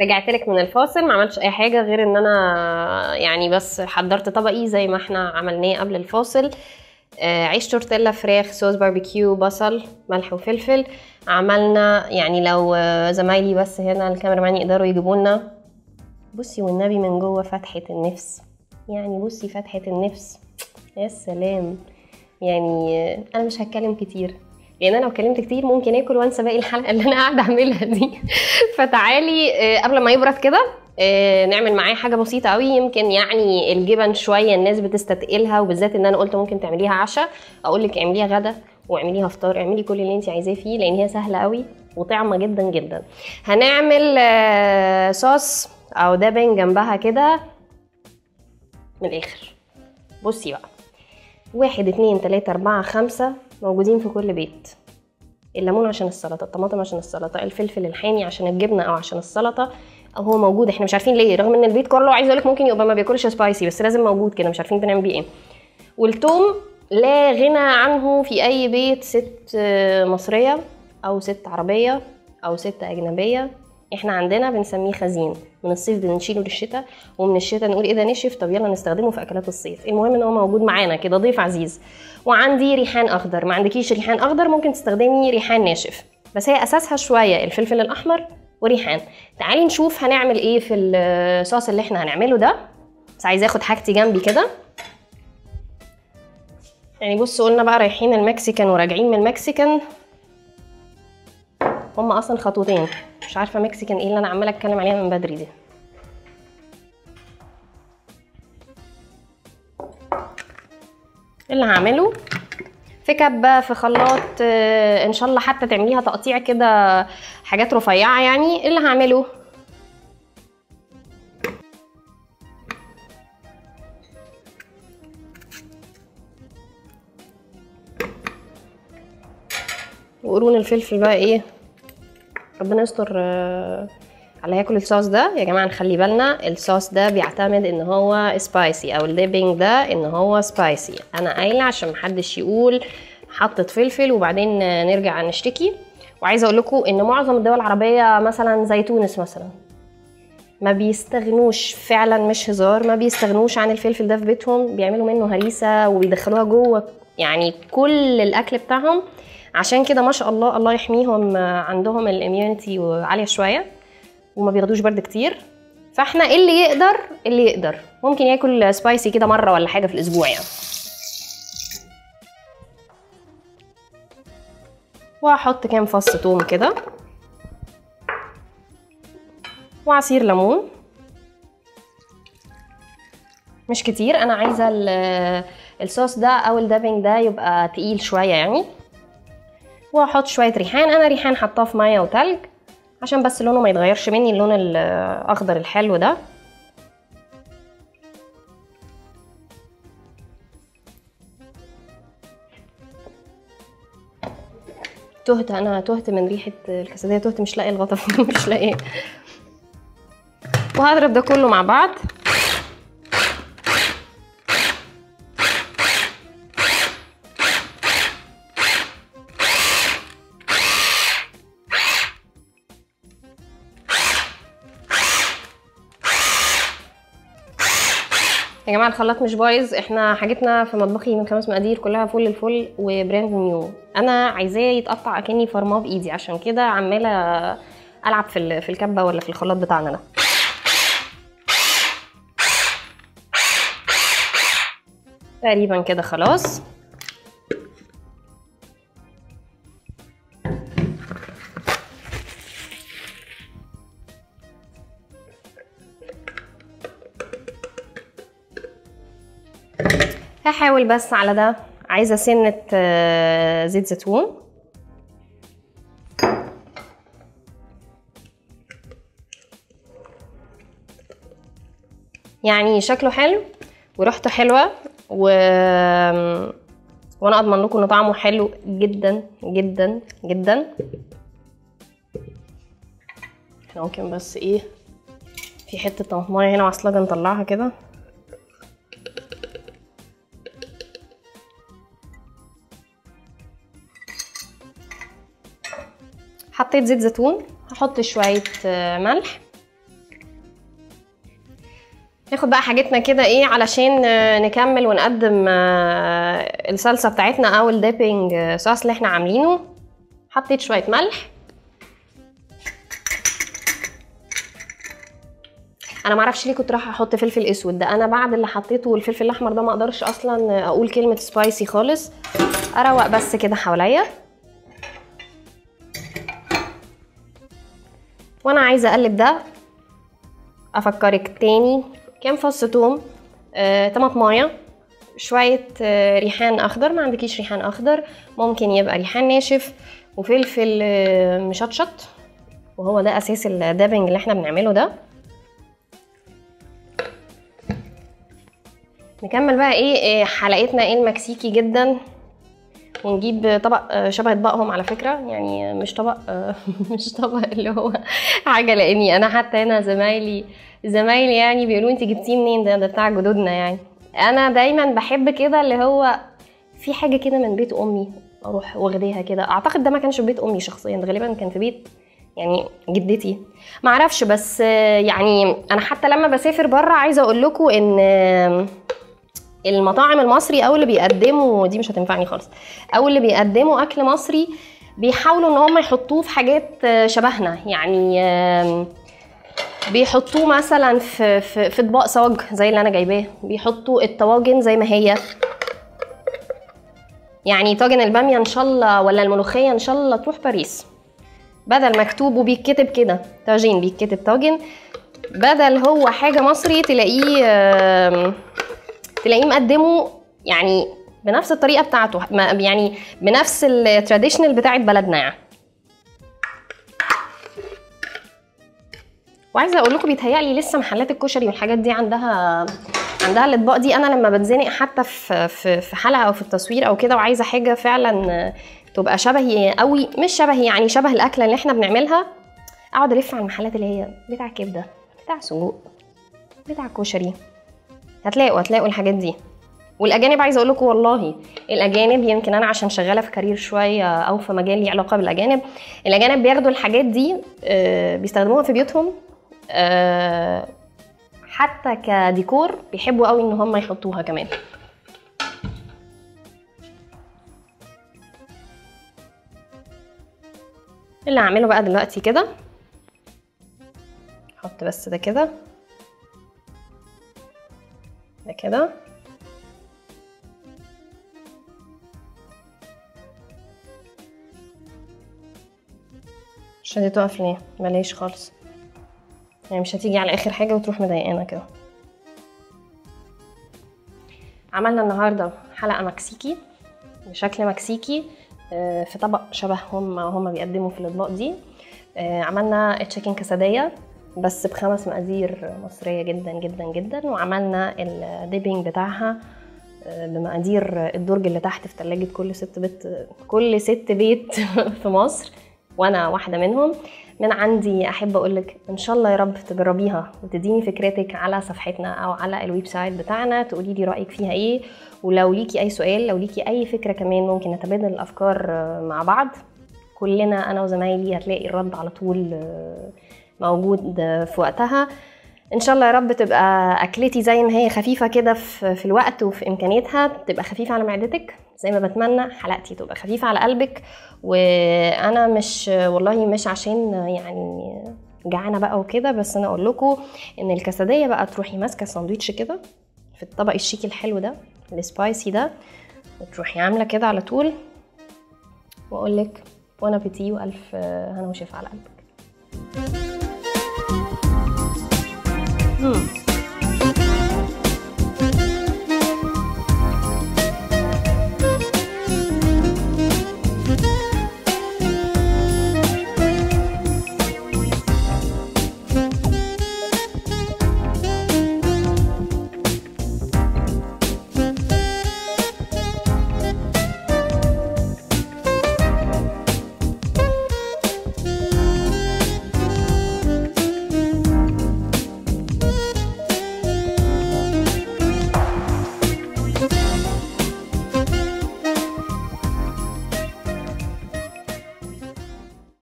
رجعت لك من الفاصل ما عملتش أي حاجة غير إن أنا يعني بس حضرت طبقي زي ما إحنا عملناه قبل الفاصل. آه، عيش تورتيلا فراخ صوص باربيكيو بصل ملح وفلفل. عملنا يعني لو زمايلي بس هنا الكاميرامان يقدروا يجيبوا لنا. بصي والنبي من جوه فتحه النفس. يعني بصي فتحه النفس. يا سلام. يعني أنا مش هتكلم كتير. لأن أنا لو اتكلمت كتير ممكن آكل وأنسى باقي الحلقة اللي أنا قاعدة أعملها دي. فتعالي آه، قبل ما يبرد كده آه، نعمل معاه حاجة بسيطة قوي يمكن يعني الجبن شوية الناس بتستتقلها وبالذات إن أنا قلت ممكن تعمليها عشاء. أقول لك اعمليها غدا واعمليها فطار اعملي كل اللي انت عايزاه فيه لأن هي سهلة قوي وطعمة جدا جدا. هنعمل آه، صوص أو دبن جنبها كده من الآخر. بصي بقى. واحد اتنين تلاتة أربعة خمسة. موجودين في كل بيت. الليمون عشان السلطة الطماطم عشان السلطة الفلفل الحامي عشان الجبنة أو عشان السلطة أو هو موجود. إحنا مش عارفين ليه رغم إن البيت كله عايز أقولك ممكن يبقى ما بياكلش سبايسي بس لازم موجود كده مش عارفين بنعمل بيه إيه. والثوم لا غنى عنه في أي بيت ست مصرية أو ست عربية أو ست أجنبية. إحنا عندنا بنسميه خزين. من الصيف بنشيله للشتاء ومن الشتاء نقول إيه ده نشف طب يلا نستخدمه في أكلات الصيف. المهم إن هو موجود معانا كده ضيف عزيز. وعندي ريحان أخضر. ما عندكيش ريحان أخضر ممكن تستخدمي ريحان ناشف. بس هي أساسها شوية الفلفل الأحمر وريحان. تعالي نشوف هنعمل إيه في الصوص اللي إحنا هنعمله ده. بس عايزة آخد حاجتي جنبي كده. يعني بصوا قلنا بقى رايحين المكسيكان وراجعين من المكسيكان. هما أصلا خطوتين. مش عارفة مكسيكان إيه اللي أنا عمالة أتكلم عليها من بدري دي. اللي هعمله؟ في كبه في خلاط آه، إن شاء الله حتى تعمليها تقطيع كده حاجات رفيعة يعني. اللي هعمله؟ وقرون الفلفل بقى إيه؟ ربنا يستر آه، على هياكل الصوص ده. يا جماعة نخلي بالنا الصوص ده بيعتمد إن هو spicy أو ال dipping ده إن هو spicy أنا قايلة عشان محدش يقول حطت فلفل وبعدين نرجع نشتكي. وعايزة أقول لكم إن معظم الدول العربية مثلا زي تونس مثلا ما بيستغنوش فعلا مش هزار ما بيستغنوش عن الفلفل ده في بيتهم. بيعملوا منه هريسة وبيدخلوها جوه. يعني كل الأكل بتاعهم عشان كده ما شاء الله الله يحميهم آه، عندهم ال immunity عالية شوية وما بياخدوش برد كتير. فاحنا اللي يقدر؟ اللي يقدر. ممكن ياكل spicy كده مرة ولا حاجة في الأسبوع يعني. وهحط كام فص توم كده. وعصير ليمون. مش كتير أنا عايزة ال- الصوص ده أو الدبنج ده يبقى تقيل شوية يعني. وأحط شوية ريحان. أنا ريحان حطاه في مية وتلج عشان بس لونه ما يتغيرش مني اللون الأخضر الحلو ده. تهت أنا تهت من ريحة الكاسديه تهت مش لاقي الغطا مش لاقية. وهضرب ده كله مع بعض. يا جماعة الخلاط مش بايظ. إحنا حاجتنا في مطبخي من خمس مقادير كلها فل الفل وبراند نيو أنا عايزاه يتقطع أكني فرماه بإيدي. عشان كده عمالة ألعب في في الكبة ولا في الخلاط بتاعنا ده. تقريبا كده خلاص. هحاول بس على ده. عايزة سنة آه، زيت زيتون. يعني شكله حلو وريحته حلوة و وأنا أضمن لكم ان طعمه حلو جدا جدا جدا. إحنا ممكن بس إيه في حتة طماطماية هنا وعصلجه نطلعها كده. حطيت زيت زيتون هحط شوية آه، ملح. ناخد بقى حاجتنا كده إيه علشان آه، نكمل ونقدم آه، الصلصة بتاعتنا أو الديبنج صوص اللي إحنا عاملينه. حطيت شوية ملح. أنا ما أعرفش ليه كنت رايحة أحط فلفل أسود. ده أنا بعد اللي حطيته والفلفل الأحمر ده ما أقدرش أصلا أقول كلمة سبايسي خالص. أروق بس كده حواليا. وأنا عايزة اقلب ده. افكرك تاني. كام فص توم؟ آه، طماطمايه شوية آه، ريحان أخضر. ما عندكيش ريحان أخضر؟ ممكن يبقى ريحان ناشف وفلفل آه، مشطشط. وهو ده أساس الدابنج اللي إحنا بنعمله ده. نكمل بقى إيه إيه حلقتنا. إيه المكسيكي جدا. ونجيب طبق آه، شبه اطباقهم على فكرة يعني مش طبق آه، مش طبق اللي هو حاجة لأني أنا حتى هنا زمايلي زمايلي يعني بيقولوا انت جبتيه منين؟ ده ده بتاع جدودنا يعني. أنا دايما بحب كده اللي هو في حاجة كده من بيت أمي أروح واخديها كده. أعتقد ده ما كانش في بيت أمي شخصيا غالبا كان في بيت يعني جدتي. ما أعرفش بس آه، يعني أنا حتى لما بسافر بره عايزة أقول لكم إن المطاعم المصري أو اللي بيقدموا دي مش هتنفعني خالص أو اللي بيقدموا اكل مصري بيحاولوا ان هم يحطوه في حاجات شبهنا. يعني بيحطوه مثلا في في في اطباق صاج زي اللي أنا جايباه بيحطوا الطواجن زي ما هي. يعني طاجن البامية إن شاء الله ولا الملوخية إن شاء الله تروح باريس. بدل مكتوب وبيتكتب كده طاجين بيتكتب طاجن. بدل هو حاجة مصري تلاقيه تلاقيه مقدمه يعني بنفس الطريقة بتاعته يعني بنفس التراديشنال بتاعت بلدنا يعني. وعايزة أقول لكم بيتهيألي لسه محلات الكشري والحاجات دي عندها عندها الأطباق دي. أنا لما بتزنق حتى في في حلقة أو في التصوير أو كده وعايزة حاجة فعلا تبقى شبهي قوي مش شبهي يعني شبه الأكلة اللي إحنا بنعملها أقعد ألف على المحلات اللي هي بتاع كبدة بتاع سجق بتاع كشري. هتلاقوا هتلاقوا الحاجات دي. والأجانب عايزة أقول لكم والله الأجانب يمكن أنا عشان شغالة في كارير شوية أو في مجال ليه علاقة بالأجانب الأجانب بياخدوا الحاجات دي آه، بيستخدموها في بيوتهم آه، حتى كديكور بيحبوا قوي إن هم يحطوها كمان. اللي هعمله بقى دلوقتي كده. أحط بس ده كده. ده كده. مش تقف ليه؟ بلاش خالص. يعني مش هتيجي على آخر حاجة وتروح مضايقانا كده. عملنا النهارده حلقة مكسيكي بشكل مكسيكي آه، في طبق شبه هم هم بيقدموا في الأطباق دي. آه، عملنا chicken quesadilla. بس بخمس مقادير مصرية جدا جدا جدا. وعملنا ال dipping بتاعها آه، بمقادير الدرج اللي تحت في ثلاجه كل ست بيت كل ست بيت في مصر. وأنا واحدة منهم. من عندي أحب أقولك إن شاء الله يا رب تجربيها وتديني فكرتك على صفحتنا أو على ال website بتاعنا تقولي لي رأيك فيها إيه. ولو ليكي أي سؤال لو ليكي أي فكرة كمان ممكن نتبادل الأفكار آه، مع بعض. كلنا أنا وزمايلي هتلاقي الرد على طول آه، موجود في وقتها. إن شاء الله يا رب تبقى أكلتي زي ما هي خفيفة كده في الوقت وفي امكانياتها تبقى خفيفة على معدتك. زي ما بتمنى حلقتي تبقى خفيفة على قلبك. وأنا مش والله مش عشان يعني جعانة بقى وكده بس أنا أقول لكم إن الكسدية بقى تروحي ماسكة ساندوتش كده في الطبق الشيكي الحلو ده السبايسي ده وتروحي عاملة كده على طول. وأقول لك وأنا بيتي والف هنا وشفا على قلبك. Hmm